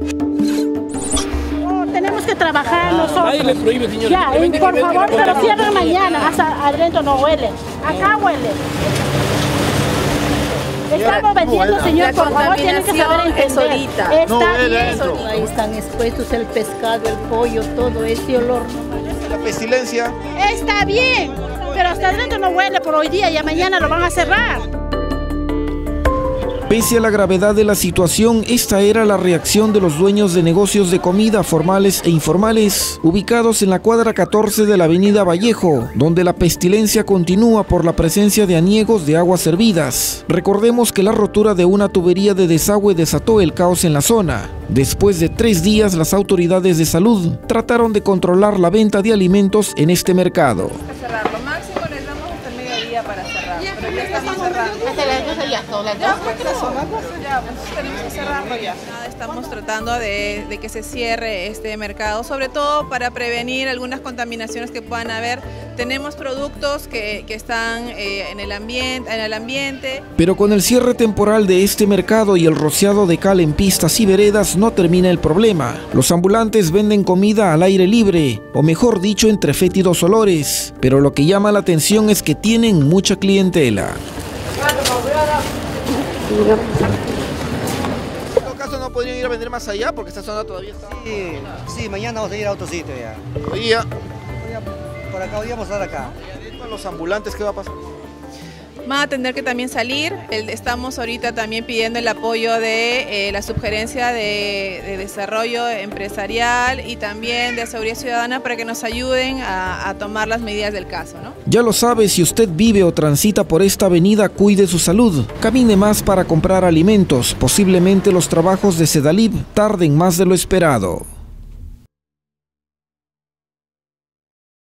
No, tenemos que trabajar nosotros. Nadie le prohíbe, señor. Ya, por que favor, pero cierren mañana. Hasta adentro no huele. Acá huele. Estamos vendiendo, señor, por favor, tienen que saber entender. ahorita. Está No huele bien. Ahí están expuestos el pescado, el pollo, todo ese olor. La pestilencia. Está bien, pero hasta adentro no huele por hoy día y mañana lo van a cerrar. Pese a la gravedad de la situación, esta era la reacción de los dueños de negocios de comida formales e informales, ubicados en la cuadra 14 de la avenida Vallejo, donde la pestilencia continúa por la presencia de aniegos de aguas servidas. Recordemos que la rotura de una tubería de desagüe desató el caos en la zona. Después de tres días, las autoridades de salud trataron de controlar la venta de alimentos en este mercado. cerrar. Lo máximo les damos hasta el mediodía para cerrar. Pero ya estamos cerrando. Ya, pues, son las doce ya, pues, tenemos que cerrarlo ya. Nada, Estamos tratando de, de que se cierre este mercado, sobre todo para prevenir algunas contaminaciones que puedan haber. Tenemos productos que, que están eh, en, el ambiente, en el ambiente, Pero con el cierre temporal de este mercado y el rociado de cal en pistas y veredas no termina el problema. Los ambulantes venden comida al aire libre, o mejor dicho, entre fétidos olores. Pero lo que llama la atención es que tienen mucha clientela. En todo caso no podrían ir a vender más allá porque esta zona todavía está. Sí, sí, mañana vamos a ir a otro sitio ya. Ya- Por acá, hoy vamos a estar acá. con los ambulantes, ¿qué va a pasar? Van a tener que también salir. Estamos ahorita también pidiendo el apoyo de eh, la sugerencia de, de desarrollo empresarial y también de seguridad ciudadana para que nos ayuden a, a tomar las medidas del caso. ¿no? Ya lo sabe, si usted vive o transita por esta avenida, cuide su salud. Camine más para comprar alimentos. Posiblemente los trabajos de Sedalib tarden más de lo esperado.